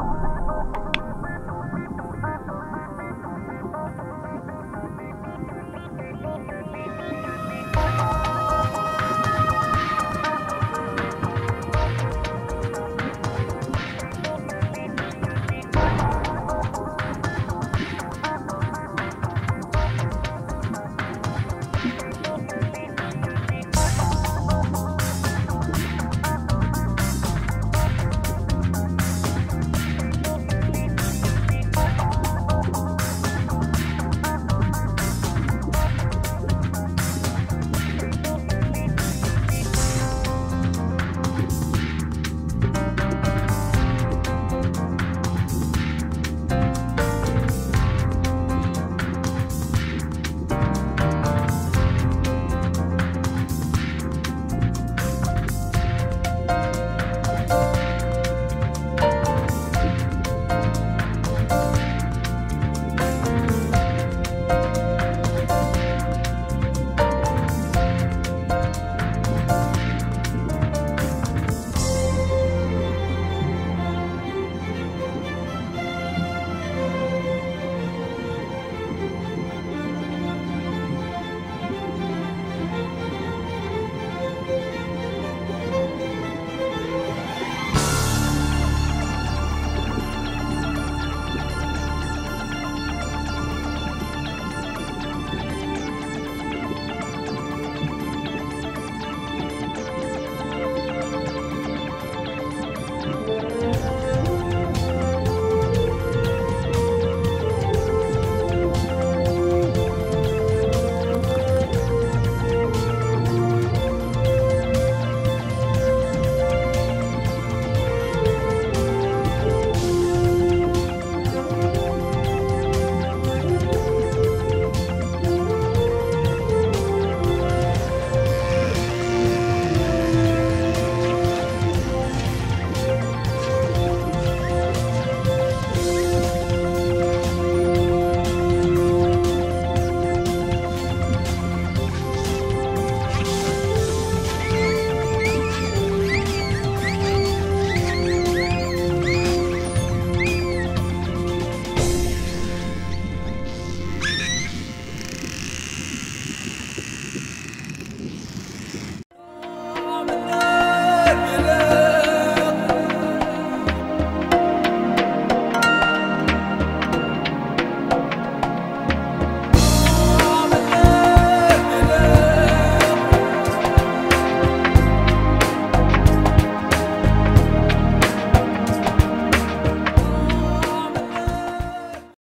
Bye.